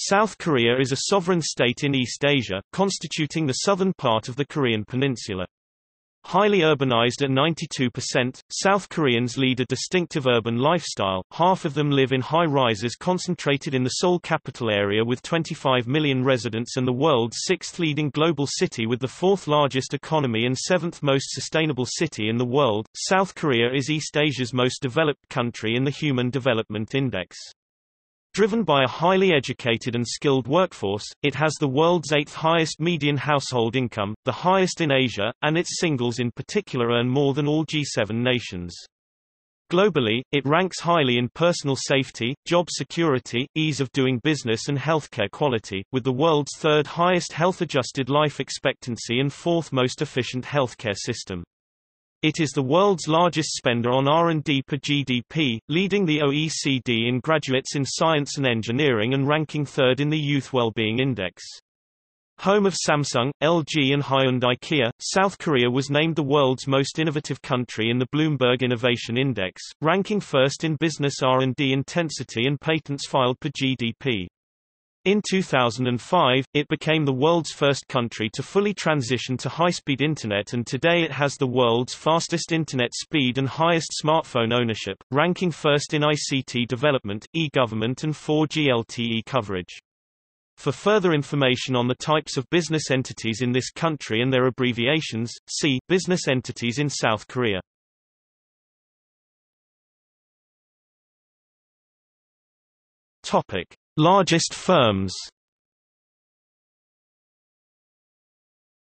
South Korea is a sovereign state in East Asia, constituting the southern part of the Korean peninsula. Highly urbanized at 92%, South Koreans lead a distinctive urban lifestyle, half of them live in high-rises concentrated in the Seoul capital area with 25 million residents and the world's sixth leading global city with the fourth largest economy and seventh most sustainable city in the world. South Korea is East Asia's most developed country in the Human Development Index. Driven by a highly educated and skilled workforce, it has the world's eighth highest median household income, the highest in Asia, and its singles in particular earn more than all G7 nations. Globally, it ranks highly in personal safety, job security, ease of doing business and healthcare quality, with the world's third highest health-adjusted life expectancy and fourth most efficient healthcare system. It is the world's largest spender on R&D per GDP, leading the OECD in graduates in science and engineering and ranking third in the Youth Wellbeing Index. Home of Samsung, LG and Hyundai Kia, South Korea was named the world's most innovative country in the Bloomberg Innovation Index, ranking first in business R&D intensity and patents filed per GDP. In 2005, it became the world's first country to fully transition to high-speed Internet and today it has the world's fastest Internet speed and highest smartphone ownership, ranking first in ICT development, e-government and 4G LTE coverage. For further information on the types of business entities in this country and their abbreviations, see Business entities in South Korea. Topic. Largest firms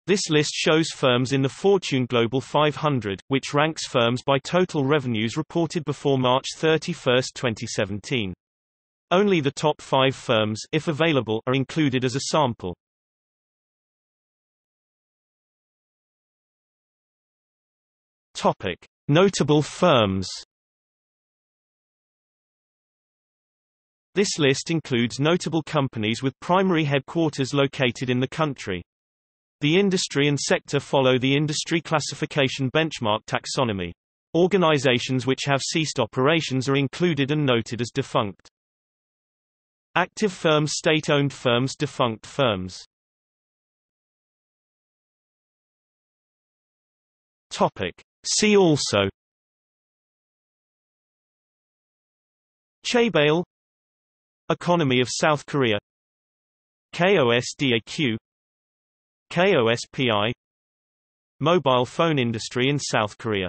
This list shows firms in the Fortune Global 500, which ranks firms by total revenues reported before March 31, 2017. Only the top five firms if available, are included as a sample. Topic. Notable firms This list includes notable companies with primary headquarters located in the country. The industry and sector follow the industry classification benchmark taxonomy. Organizations which have ceased operations are included and noted as defunct. Active firms State-owned firms Defunct firms Topic. See also Chaebol Economy of South Korea. KOSDAQ KOSPI Mobile phone industry in South Korea